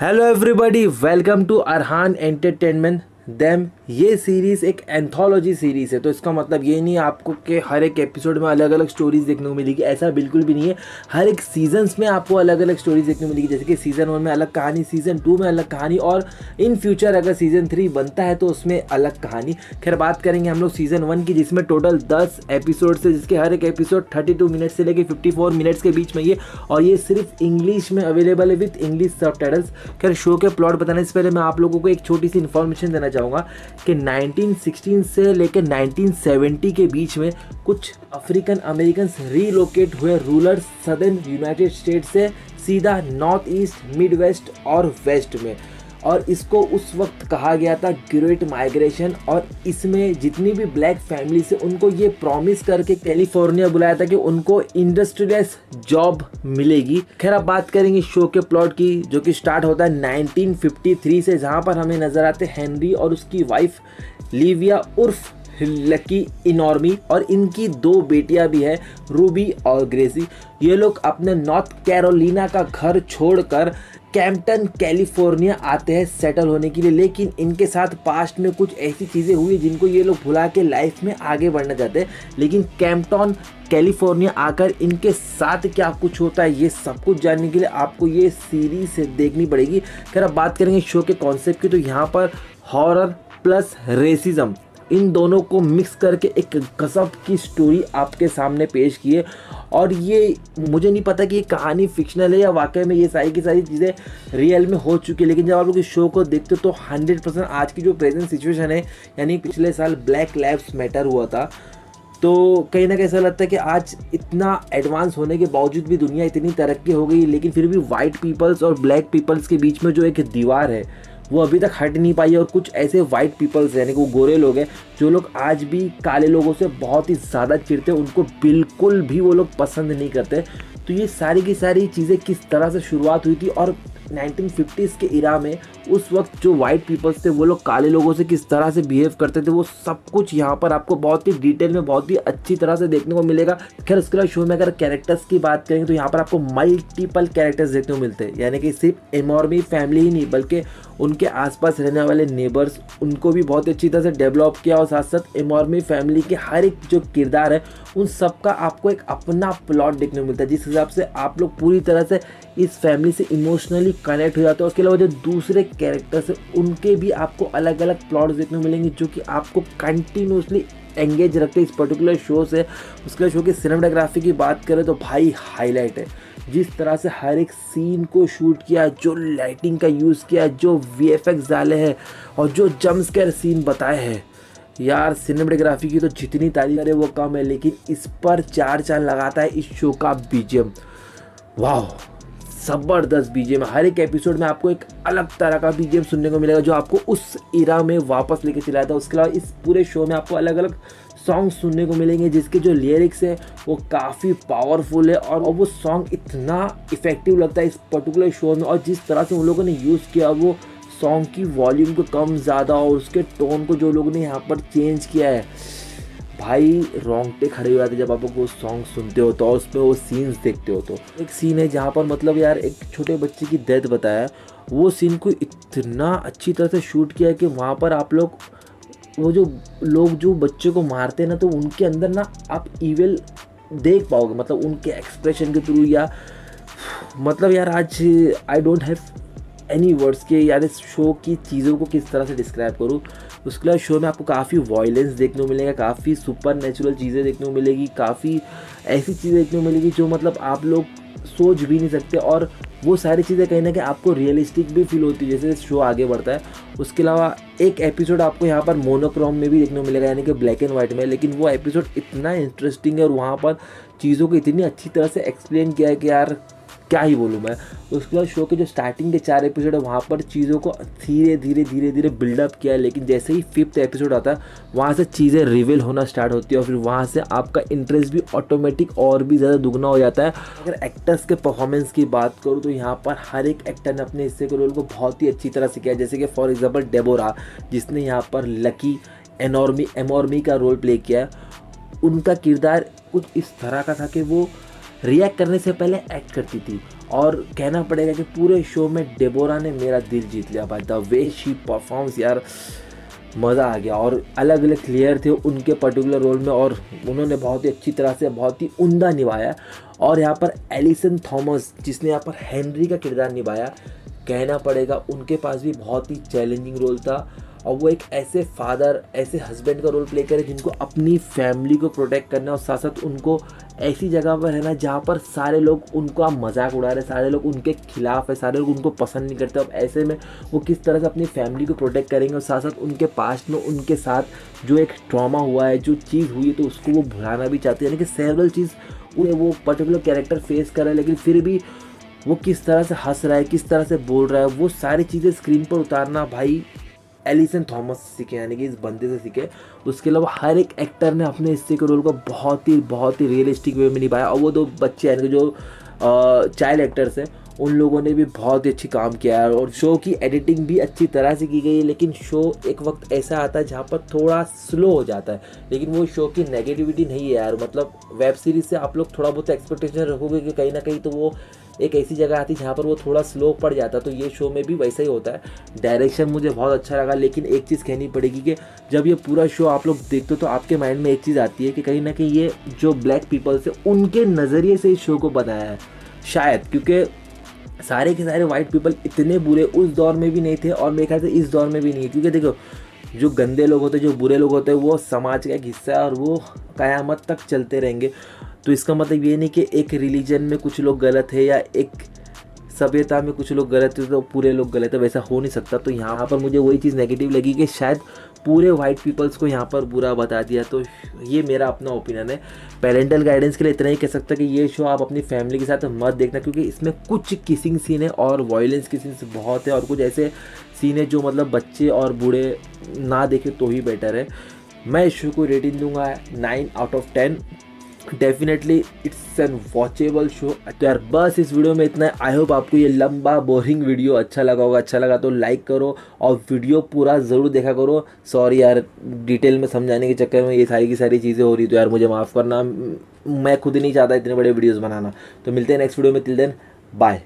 hello everybody welcome to arhan entertainment them ये series एक anthology series है तो इसका मतलब ये नहीं है आपको कि हर एक एपिसोड में अलग अलग स्टोरीज देखने को मिलेगी, ऐसा बिल्कुल भी नहीं है। हर एक सीजन्स में आपको अलग अलग स्टोरीज देखने को मिलेगी, जैसे कि सीज़न वन में अलग कहानी सीज़न टू में अलग कहानी, और इन फ्यूचर अगर सीज़न थ्री बनता है तो उसमें अलग कहानी। खैर, बात करेंगे हम लोग सीज़न वन की, जिसमें टोटल दस एपिसोड से जिसके हर एक एपिसोड थर्टी टू मिनट से लेकर फिफ्टी फोर मिनट्स के बीच में ये और ये सिर्फ़ इंग्लिश में अवेलेबल है विथ इंग्लिश सब खैर शो के प्लॉट बताने से पहले मैं आप लोगों को एक छोटी सी इन्फॉर्मेशन देना चाहूँगा। कि 1916 से लेकर 1970 के बीच में कुछ अफ्रीकन अमेरिकन रीलोकेट हुए रूलर सदर्न यूनाइटेड स्टेट से सीधा नॉर्थ ईस्ट मिड वेस्ट और वेस्ट में। और इसको उस वक्त कहा गया था ग्रेट माइग्रेशन और इसमें जितनी भी ब्लैक फैमिली से उनको ये प्रॉमिस करके कैलिफ़ोर्निया बुलाया था कि उनको इंडस्ट्रियस जॉब मिलेगी। खैर, अब बात करेंगे शो के प्लॉट की, जो कि स्टार्ट होता है 1953 से, जहाँ पर हमें नज़र आते हेनरी और उसकी वाइफ लीविया उर्फ़ लकी इनॉर्मी और इनकी दो बेटियाँ भी है रूबी और ग्रेसी ये लोग अपने नॉर्थ कैरोलिना का घर छोड़कर कैम्पटन कैलिफ़ोर्निया आते हैं सेटल होने के लिए, लेकिन इनके साथ पास्ट में कुछ ऐसी चीज़ें हुई जिनको ये लोग भुला के लाइफ में आगे बढ़ना चाहते हैं। लेकिन कैम्पटन कैलिफ़ोर्निया आकर इनके साथ क्या कुछ होता है, ये सब कुछ जानने के लिए आपको ये सीरीज़ देखनी पड़ेगी। अगर अब बात करेंगे शो के कॉन्सेप्ट की तो यहाँ पर हॉरर प्लस रेसिज्म इन दोनों को मिक्स करके एक गजब की स्टोरी आपके सामने पेश की है। और ये मुझे नहीं पता कि ये कहानी फिक्शनल है या वाकई में ये सारी की सारी चीज़ें रियल में हो चुकी है। लेकिन जब आप लोग इस शो को देखते हो तो हंड्रेड परसेंट आज की जो प्रेजेंट सिचुएशन है, यानी पिछले साल ब्लैक लाइव्स मैटर हुआ था तो कहीं ना कहीं ऐसा लगता है कि आज इतना एडवांस होने के बावजूद भी दुनिया इतनी तरक्की हो गई, लेकिन फिर भी वाइट पीपल्स और ब्लैक पीपल्स के बीच में जो एक दीवार है वो अभी तक हट नहीं पाई है और कुछ ऐसे वाइट पीपल्स यानी कि वो गोरे लोग हैं, जो लोग आज भी काले लोगों से बहुत ही ज़्यादा चिड़ते हैं, उनको बिल्कुल भी वो लोग पसंद नहीं करते। तो ये सारी की सारी चीज़ें किस तरह से शुरुआत हुई थी और 1950s के इरा में उस वक्त जो वाइट पीपल्स थे, वो लोग काले लोगों से किस तरह से बिहेव करते थे, वो सब कुछ यहाँ पर आपको बहुत ही डिटेल में, बहुत ही अच्छी तरह से देखने को मिलेगा। खैर, उसके अलावा शो में अगर कैरेक्टर्स की बात करेंगे तो यहाँ पर आपको मल्टीपल कैरेक्टर्स देखने को मिलते हैं। यानी कि सिर्फ़ एमॉर्मी फैमिली ही नहीं, बल्कि उनके आसपास रहने वाले नेबर्स उनको भी बहुत अच्छी तरह से डेवलप किया और साथ साथ एमॉर्मी फैमिली के हर एक जो किरदार है, उन सब का आपको एक अपना प्लॉट देखने को मिलता है, जिस हिसाब से आप लोग पूरी तरह से इस फैमिली से इमोशनली कनेक्ट हो जाते हैं, उसके अलावा जो दूसरे कैरेक्टर्स हैं, उनके भी आपको अलग अलग प्लॉट्स देखने को मिलेंगे, जो कि आपको कंटिन्यूसली एंगेज रखते इस पर्टिकुलर शो से। उसके शो की सिनेमाटोग्राफी की बात करें तो भाई हाईलाइट है। जिस तरह से हर एक सीन को शूट किया, जो लाइटिंग का यूज़ किया, जो वी एफ़ एक्स डाले हैं, और जो जम्प सीन बताए हैं। यार सिनेमाटोग्राफी की तो जितनी तारीफ़ करे वो कम है, लेकिन इस पर चार चार लगाता है इस शो का बीजेम वाह ज़बरदस्त बीजेम हर एक एपिसोड में आपको एक अलग तरह का बीजेम सुनने को मिलेगा, जो आपको उस इरा में वापस लेके चलाया था उसके अलावा इस पूरे शो में आपको अलग अलग सॉन्ग सुनने को मिलेंगे, जिसके जो लिरिक्स है, वो काफ़ी पावरफुल है और वो सॉन्ग इतना इफ़ेक्टिव लगता है इस पर्टिकुलर शो में। और जिस तरह से उन लोगों ने यूज़ किया, वो सॉन्ग की वॉल्यूम को कम ज़्यादा और उसके टोन को जो लोगों ने यहाँ पर चेंज किया है भाई रोंगटे खड़े हो जाते जब आप वो सॉन्ग सुनते हो तो और उसमें वो सीन्स देखते हो तो। एक सीन है जहाँ पर मतलब यार एक छोटे बच्चे की डेथ बताया। वो सीन को इतना अच्छी तरह से शूट किया कि वहाँ पर आप लोग, वो जो लोग जो बच्चे को मारते हैं ना तो उनके अंदर ना आप ईवेल देख पाओगे। मतलब उनके एक्सप्रेशन के थ्रू या मतलब यार आज I don't have any words के यार इस शो की चीज़ों को किस तरह से डिस्क्राइब करूँ। उसके अलावा शो में आपको काफ़ी वॉयलेंस देखने को मिलेगा, काफ़ी सुपर नेचुरल चीज़ें देखने को मिलेगी, काफ़ी ऐसी चीज़ें देखने को मिलेगी जो मतलब आप लोग सोच भी नहीं सकते और वो सारी चीज़ें कहीं ना कहीं आपको रियलिस्टिक भी फील होती है, जैसे शो आगे बढ़ता है। उसके अलावा एक एपिसोड आपको यहाँ पर मोनोक्रोम में भी देखने को मिलेगा, यानी कि ब्लैक एंड वाइट में, लेकिन वो एपिसोड इतना इंटरेस्टिंग है और वहाँ पर चीज़ों को इतनी अच्छी तरह से एक्सप्लेन किया है कि यार क्या ही बोलूँ मैं। उसके बाद शो के जो स्टार्टिंग के चार एपिसोड है, वहाँ पर चीज़ों को धीरे धीरे धीरे धीरे बिल्डअप किया है, लेकिन जैसे ही फिफ्थ एपिसोड आता है, वहाँ से चीज़ें रिवील होना स्टार्ट होती है और फिर वहाँ से आपका इंटरेस्ट भी ऑटोमेटिक और भी ज़्यादा दुगना हो जाता है। अगर एक्टर्स के परफॉर्मेंस की बात करूँ तो यहाँ पर हर एक एक्टर ने अपने हिस्से के रोल को बहुत ही अच्छी तरह से किया जैसे कि फॉर एग्ज़ाम्पल डेबोरा जिसने यहाँ पर लकी एनॉर्मी एमॉर्मी का रोल प्ले किया उनका किरदार कुछ इस तरह का था कि वो रिएक्ट करने से पहले एक्ट करती थी। और कहना पड़ेगा कि पूरे शो में डेबोरा ने मेरा दिल जीत लिया। भाई द वे शी परफॉर्म्स यार। मज़ा आ गया। और अलग अलग प्लेयर थे उनके पर्टिकुलर रोल में और उन्होंने बहुत ही अच्छी तरह से बहुत ही उमदा निभाया। और यहाँ पर एलिसन थॉमस जिसने यहाँ पर हेनरी का किरदार निभाया, कहना पड़ेगा उनके पास भी बहुत ही चैलेंजिंग रोल था। और वो एक ऐसे फादर ऐसे हस्बैंड का रोल प्ले करे जिनको अपनी फैमिली को प्रोटेक्ट करना और साथ साथ उनको ऐसी जगह पर रहना जहाँ पर सारे लोग उनका मज़ाक उड़ा रहे सारे लोग उनके खिलाफ है, सारे लोग उनको पसंद नहीं करते। अब ऐसे में वो किस तरह से अपनी फैमिली को प्रोटेक्ट करेंगे और साथ साथ उनके पास्ट में उनके साथ जो एक ट्रॉमा हुआ है, जो चीज़ हुई है तो उसको वो भुलाना भी चाहते हैं। यानी कि सेवरल चीज़ वो पर्टिकुलर कैरेक्टर फेस कर रहा है, लेकिन फिर भी वो किस तरह से हंस रहा है, किस तरह से बोल रहा है, वो सारी चीज़ें स्क्रीन पर उतारना भाई एलिसन थॉमस से सीखे, यानी कि इस बंदे से सीखे। उसके अलावा हर एक एक्टर ने अपने हिस्से के रोल को बहुत ही बहुत ही रियलिस्टिक वे में निभाया। और वो दो बच्चे, यानी कि जो चाइल्ड एक्टर्स हैं उन लोगों ने भी बहुत ही अच्छी काम किया है और शो की एडिटिंग भी अच्छी तरह से की गई है, लेकिन शो एक वक्त ऐसा आता है जहाँ पर थोड़ा स्लो हो जाता है। लेकिन वो शो की नेगेटिविटी नहीं है यार मतलब वेब सीरीज़ से आप लोग थोड़ा बहुत एक्सपेक्टेशन रखोगे कि कहीं ना कहीं तो वो एक ऐसी जगह आती है जहाँ पर वो थोड़ा स्लो पड़ जाता तो ये शो में भी वैसा ही होता है। डायरेक्शन मुझे बहुत अच्छा लगा, लेकिन एक चीज़ कहनी पड़ेगी कि जब ये पूरा शो आप लोग देखते हो तो आपके माइंड में एक चीज़ आती है कि कहीं ना कहीं ये जो ब्लैक पीपल्स है उनके नज़रिए से इस शो को बनाया है, शायद, क्योंकि सारे के सारे वाइट पीपल इतने बुरे उस दौर में भी नहीं थे और मेरे ख्याल से इस दौर में भी नहीं है क्योंकि देखो, जो गंदे लोग होते हैं जो बुरे लोग होते हैं वो समाज का एक हिस्सा है और वो क़यामत तक चलते रहेंगे। तो इसका मतलब ये नहीं कि एक रिलीजन में कुछ लोग गलत है या एक सभ्यता में कुछ लोग गलत है तो पूरे लोग गलत है, वैसा हो नहीं सकता। तो यहाँ पर मुझे वही चीज़ नेगेटिव लगी कि शायद पूरे वाइट पीपल्स को यहाँ पर बुरा बता दिया। तो ये मेरा अपना ओपिनियन है। पेरेंटल गाइडेंस के लिए इतना ही कह सकता कि ये शो आप अपनी फैमिली के साथ मत देखना, क्योंकि इसमें कुछ किसिंग सीन है और वायलेंस के सीन्स बहुत है और कुछ ऐसे सीन है जो मतलब बच्चे और बूढ़े ना देखें तो ही बेटर है। मैं इस शो को रेटिंग दूँगा nine out of ten definitely it's an watchable show तो यार, बस इस वीडियो में इतना आई होप आपको ये लंबा बोरिंग वीडियो अच्छा लगा होगा। अच्छा लगा तो लाइक करो और वीडियो पूरा ज़रूर देखा करो। सॉरी यार डिटेल में समझाने के चक्कर में ये सारी की सारी चीज़ें हो रही तो यार, मुझे माफ़ करना। मैं खुद नहीं चाहता इतने बड़े वीडियोज़ बनाना। तो मिलते हैं नेक्स्ट वीडियो में। तिल देन बाय